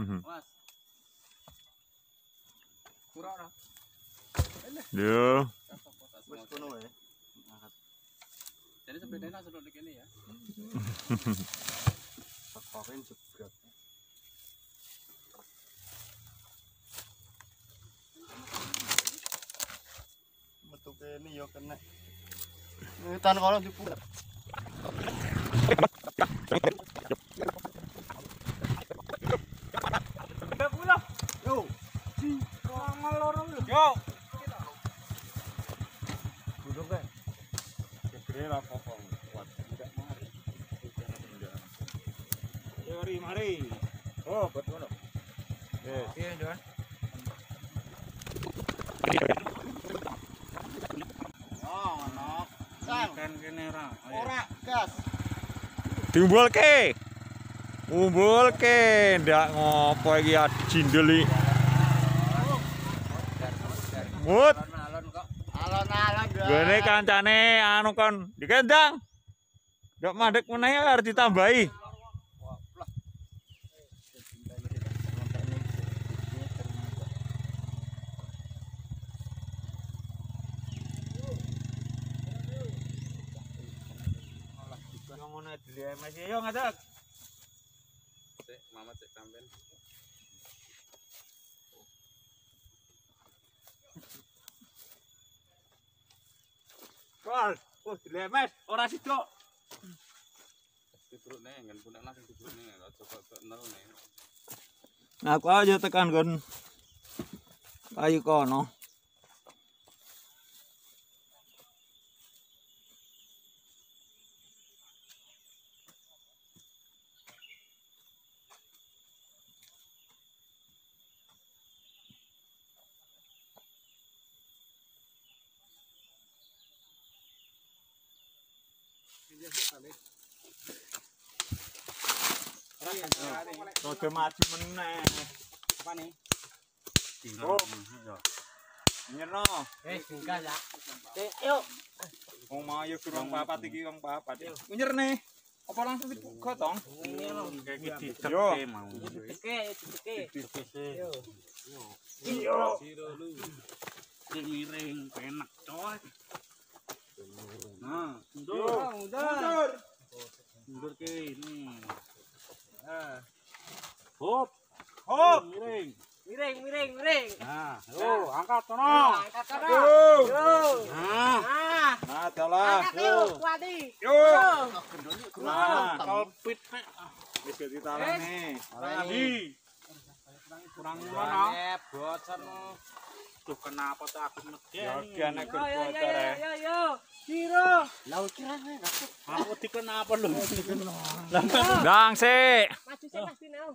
Mas. Kurang ora? Yo. Wis kono wae. Jadi sepedanya langsung di kene ya. Pakai jebret. Metu kene yo kena. Ngetan kono diputer. Popong. Kuat tidak mari. Mari mari. Oh, betul. Eh, Iya, Jon. oh, anak. Sang, Kan kene ora. ora gas. Diumbulke. Umbulke, ndak ngopo iki jindel iki. Mut, Gone kancane anu kon dikendang. Ndak mandek meneh harus ditambahi. Ngono dile Mas yo ngadak. Sik, Mamat sik sampean. Pol, oh dile Mas, ora sidok. Dibrukne nggen punek langsung dibrukne aja kok nih. Nah, aku aja tekan kon. Ayo kono. Rada maju meneh. Apa nih? Oh. Nyerno. Eh, singkat ya. Wong mau yo kurang papat iki wong papat. Nyerne. Apa langsung dibuka tong? Yo. mau. Teke, teke. Yo. lu. Sing miring penak coy. Nah, mundur. Mundur. Mundur ke ini. Ah. Hop. Hop. Miring. Miring, miring, miring. Nah, yo angkat Yo, tono. angkat sana. Yo. Yo. Nah, Ah, Nah, dalah. angkat yo, Wadi. Yo. nah, kolpit nek. Wis ditalane. Lagi. Kurang ngono. bocor. Tuh kenapa tuh aku Ya anak Yo, yo, yo, berkotor yo, ya. yo. Kiro. Lah kira Aku di kenapa lu? Dang sik. Maju sih pasti nau.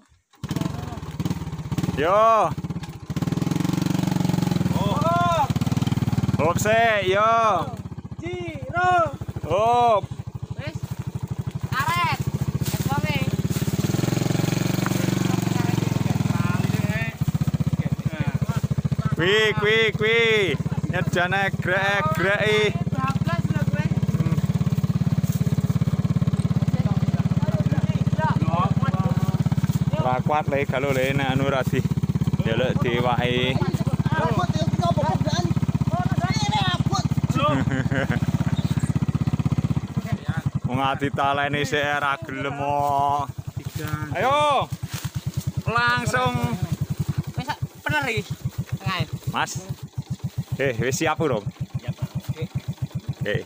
Yo. Hop sik, yo. Kiro. Hop. Kwi kwi kwi. Nyedane grek-greki. Gue. Ora kuat le kalau le nek anu ra di delok diwaki. Wong ati taleni sik ora gelem. Ayo. Langsung. Wes bener iki. Tengah. Mas. Eh, wis siap urung? Eh,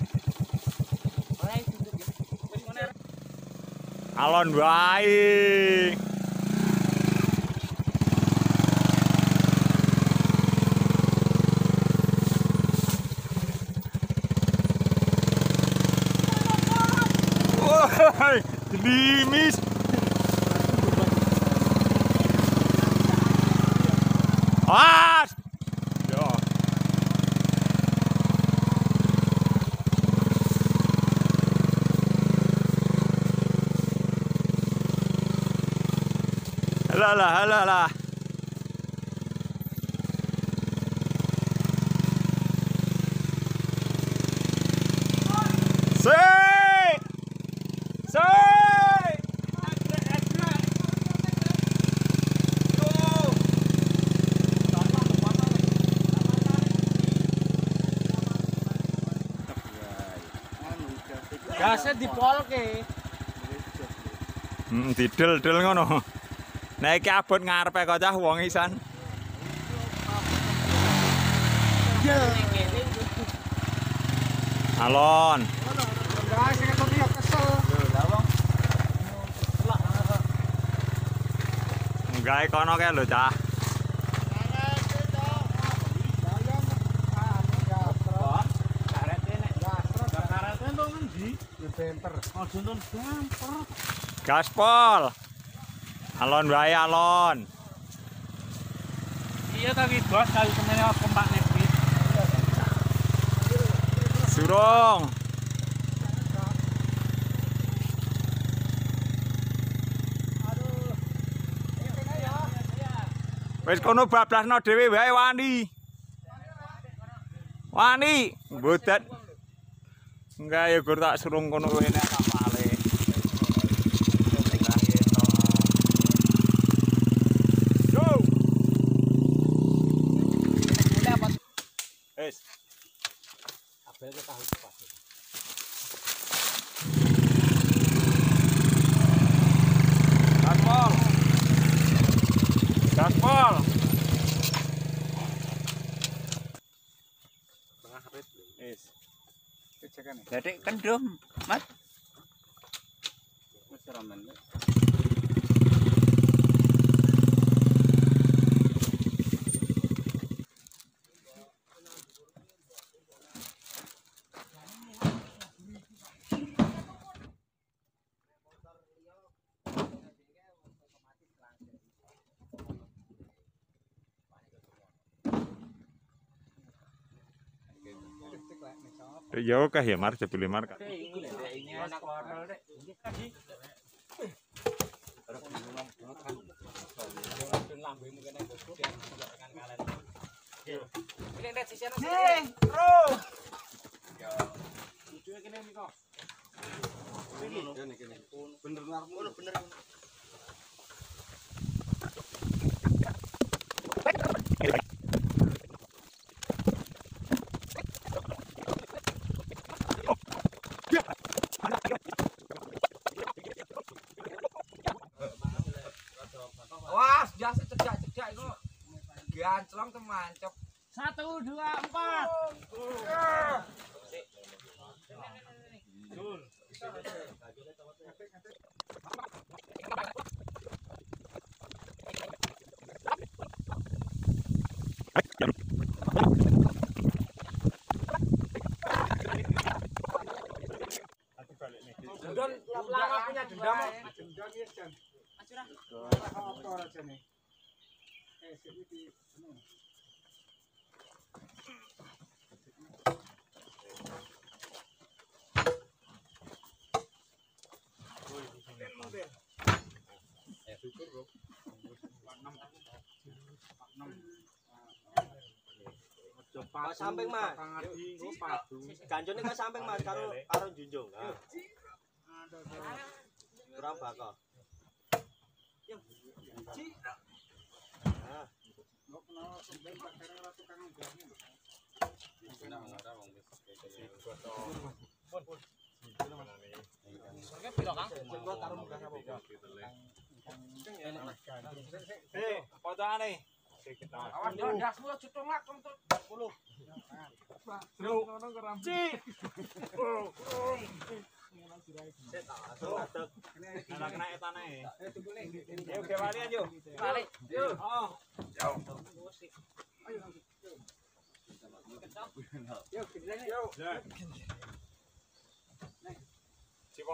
alon wae. Woi, limis. As. halalah halalah Say! Say! Gasnya dipolke. Hmm, didel-del ngono. Nek iki abot ngarepe kocah wong isan. Alon. Enggak kono kae lho, Cah. Karete nek karete entuk ngendi? Bemper. Aja nonton bumper. Gaspol. Alon wae alon. Iya tapi bos kali semene kompak nepit. Surung. Wis kono bablasno dhewe wae wani. Wani, mboten. Enggak ya gur tak surung kono kene tak male. Yo. Wis. Kabel ke tahu pas. Gaspol. Gaspol. Jadi kendum, Mas. Wis ramen. Ya oke ya Mar, jebule Mar. Ini Ganclong teman, cok. Satu, dua, empat. Dendon Pak samping, Mas. Gancone ke samping Mas karo karo junjung. Nah. Kurang bakal. Nah. Hei, potongane. Awas jangan aja. Yuk. Oh. Yuk. Yuk.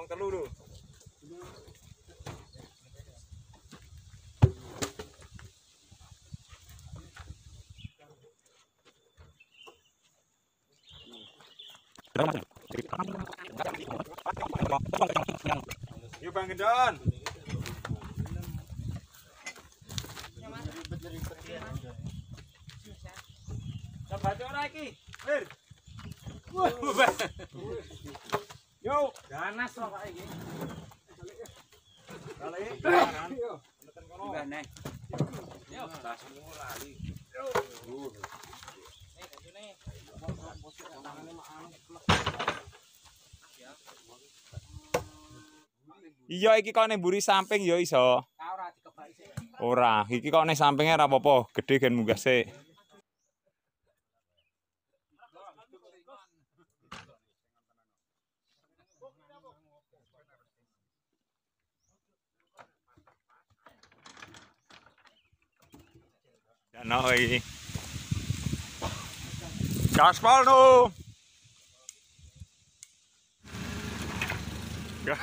Telur dulu. Yuk Bang Gendon. Coba ora iki. Lir. Yo, Ganas loh Pak iki. kali. Enggak nih. Yo, tasmu lali. Iya iki kok ning mburi samping ya iso. Ora iki kok ning sampinge ora apa-apa, gedhe gen munggah sik. Dano iki. Gaspol no. Gak